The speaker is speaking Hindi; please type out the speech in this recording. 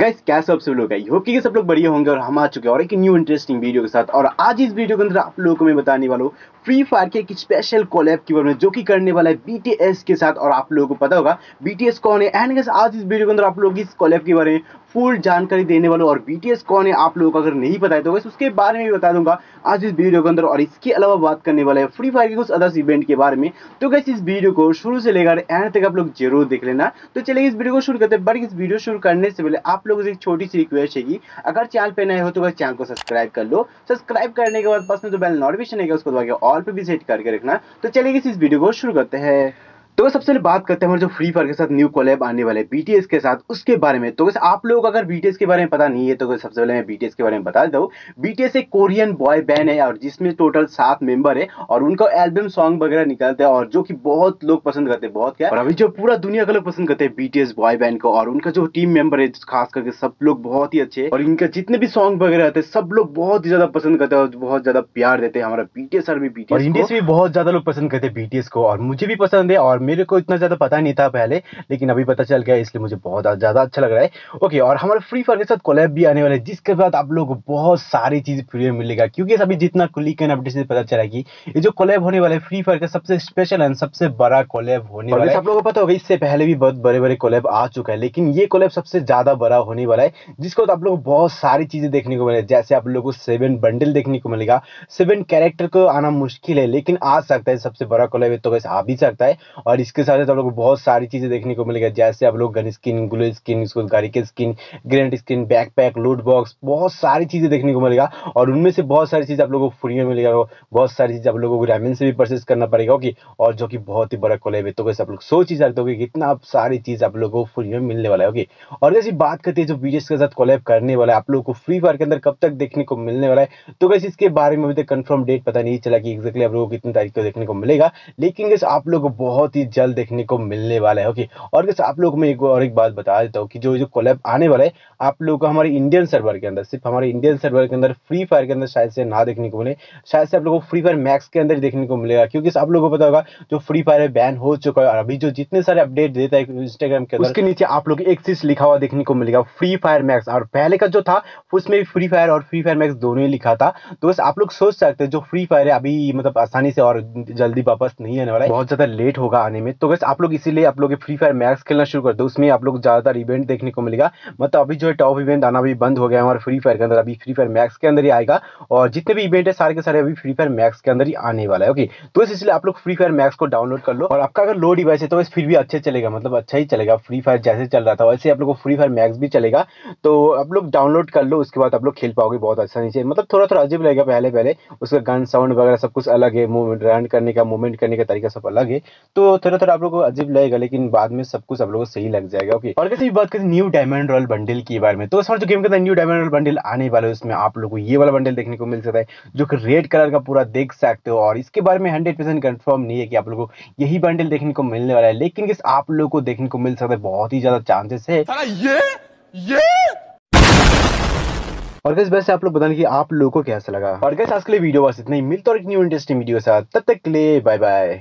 गाइस कैसे आप सब लोग? आई होप कि सब लोग बढ़िया होंगे और हम आ चुके हैं और एक न्यू इंटरेस्टिंग वीडियो के साथ। और आज इस वीडियो के अंदर आप लोगों को मैं बताने वाला हूँ फ्री फायर के एक स्पेशल कोलैब के बारे में, जो कि करने वाला है बीटीएस के साथ। और आप लोगों को पता होगा बीटीएस कौन है? एंड गाइस आज इस वीडियो के अंदर आप लोग इस कोलैब के बारे में फुल जानकारी देने वाला और बीटीएस कौन है, आप लोगों को अगर नहीं पता है तो उसके बारे में भी बता दूँगा। आज इस वीडियो के अंदर और इसके अलावा बात करने वाला है फ्री फायर के कुछ अदर्स इवेंट के बारे में। तो कैसे इस वीडियो को शुरू से लेकर एंड तक आप लोग ज़रूर देख लेना। तो चलिए इस वीडियो को शुरू करते हैं। बट इस वीडियो शुरू करने से पहले आप लोगों से एक छोटी सी रिक्वेस्ट है अगर चैनल पर नए हो तो चैनल को सब्सक्राइब कर लो। सब्सक्राइब करने के बाद पास में जो बेल नोटिफिकेशन है, उसको ऑल पे भी सेट करके रखना। तो चलिए इस वीडियो को शुरू करते हैं। तो सबसे पहले बात करते हैं हमारे जो फ्री फायर के साथ न्यू कोलैब आने वाले बीटीएस के साथ उसके बारे में। तो वैसे आप लोग अगर बीटीएस के बारे में पता नहीं है तो सबसे पहले मैं बीटीएस के बारे में बता देता हूँ। बीटीएस एक कोरियन बॉय बैंड है और जिसमें टोटल सात मेंबर है और उनका एल्बम सॉन्ग वगैरह निकलते हैं और जो कि बहुत लोग पसंद करते हैं बहुत क्या। और अभी जो पूरा दुनिया का लोग पसंद करते हैं बीटीएस बॉय बैंड को और उनका जो टीम मेंबर है खास करके सब लोग बहुत ही अच्छे और इनका जितने भी सॉन्ग वगैरह आते हैं सब लोग बहुत ही ज़्यादा पसंद करते हैं और बहुत ज़्यादा प्यार देते हैं हमारा बीटीएस और भी बीटीएस इंडिया से भी बहुत ज़्यादा लोग पसंद करते हैं बीटीएस को और मुझे भी पसंद है और मेरे को इतना ज़्यादा पता नहीं था पहले लेकिन अभी पता चल गया इसलिए मुझे बहुत ज़्यादा अच्छा लग रहा है। ओके और हमारे फ्री फायर के साथ कोलैब भी आने वाले है जिसके बाद आप लोग को बहुत सारी चीज़ फ्री में मिलेगा क्योंकि अभी जितना क्लिक एंड अपडेट से पता चला कि ये जो कोलैब होने वाले फ्री फायर का सबसे स्पेशल एंड सबसे बड़ा कोलैब होने वाला है। आप लोगों को पता होगा इससे पहले भी बहुत बड़े बड़े कोलैब आ चुका है लेकिन ये कोलैब सबसे ज़्यादा बड़ा होने वाला है जिसको आप लोग बहुत सारी चीज़ें देखने को मिले जैसे आप लोग को सेवन बंडल देखने को मिलेगा। सेवन कैरेक्टर को आना मुश्किल है लेकिन आ सकता है सबसे बड़ा कोलैब तो वैसे आ भी सकता है और इसके साथ साथ आप लोग बहुत सारी चीज़ें देखने को मिलेगा। जैसे आप लोग गन स्किन ग्लो स्किन इसको गाड़ी के skin grenade skin backpack loot box बहुत सारी चीज़ें देखने को मिलेगा। और उनमें से बहुत सारी चीज़ आप लोगों को फ्री में मिलेगा। बहुत सारी चीज़ आप लोगों को ग्रामीण से भी परचेज करना पड़ेगा, ओके? और जो कि बहुत ही बड़ा कोलेब है तो वैसे आप लोग सोच ही सकते हो कि कितना सारी चीज़ आप लोगों को फ्री में मिलने वाला है, ओके? और जैसी बात करते हैं, जो बीजेस के साथ कोलेब करने वाला है, आप लोगों को फ्री फायर के अंदर कब तक देखने को मिलने वाला है? तो वैसे इसके बारे में अभी तक कंफर्म डेट पता नहीं चला कि एक्जैक्टली आप लोगों को कितनी तारीख को देखने को मिलेगा। लेकिन आप लोग बहुत जल्द देखने को मिलने वाला है ओके और कैसे आप लोग में एक और एक बात बता देता हूँ कि जो जो कोलैब आने वाला है, आप लोग को हमारे इंडियन सर्वर के अंदर, सिर्फ़ हमारे इंडियन सर्वर के अंदर फ्री फायर के अंदर शायद से ना देखने को मिले। शायद से आप लोगों को फ्री फायर मैक्स के अंदर देखने को मिलेगा, क्योंकि आप लोगों को पता होगा, जो फ्री फायर बैन हो चुका है, और अभी जो जितने सारे अपडेट देता है इंस्टाग्राम के उसके नीचे आप लोग एक चीज़ लिखा हुआ देखने को मिलेगा फ्री फायर मैक्स और पहले का जो था, उसमें भी फ्री फायर और फ्री फायर मैक्स दोनों ही लिखा था। तो बस आप लोग सोच सकते हैं, जो फ्री फायर है, अभी मतलब आसानी से और जल्दी वापस नहीं आने वाला है। बहुत ज़्यादा लेट होगा आने में। तो बस आप लोग इसीलिए आप लोग फ्री फायर मैक्स खेलना शुरू कर दो। उसमें आप लोग ज़्यादातर इवेंट देखने को मिलेगा। मतलब अभी जो है टॉप इवेंट आना भी बंद हो गया हमारे फ्री फायर के अंदर। अभी फ्री फायर मैक्स के अंदर ही आएगा। और जितने भी इवेंट है, सारे के सारे अभी फ्री फायर मैक्स के अंदर ही आने वाला है। ओके तो इसलिए आप लोग फ्री फायर मैक्स को डाउनलोड कर लो। और आपका अगर लो डिवाइस है तो फिर भी अच्छे चलेगा। मतलब अच्छा ही चलेगा। फ्री फायर जैसे चल रहा था, वैसे आप लोग को फ्री फायर मैक्स भी चलेगा। तो आप लोग डाउनलोड कर लो, उसके बाद आप लोग खेल पाओगे बहुत आसानी से मतलब थोड़ा थोड़ा अजीब लगेगा पहले पहले। उसका गन साउंड वगैरह सब कुछ अलग है। मूवमेंट रन करने का मूवमेंट करने का तरीका सब अलग है। तो थोड़ा थोड़ा आप लोग को अजीब लगेगा लेकिन बाद में सब कुछ आप लोग को सही लग जाएगा ओके और कैसे बात करें न्यू डायमंड रॉयल बंडल के बारे में तो जो गेम के अंदर न्यू डायमंड रॉयल बंडल आने वाला है उसमें आप लोग को ये वाला बंडल देखने को मिल सकता है जो कि रेड कलर का पूरा देख सकते हो और इसके बारे में हंड्रेड परसेंट कन्फर्म नहीं है कि आप लोग को यही बंडल देखने को मिलने वाला है लेकिन किस आप लोग को देखने को मिल सकता है बहुत ही ज़्यादा चांसेस है। ये ये? और गैस वैसे आप लोग बताने कि आप लोगों को कैसा लगा? और गैस आज के लिए वीडियो बस इतना ही मिलता और एक न्यू इंटरेस्टिंग वीडियो के साथ तब तक के लिए बाय बाय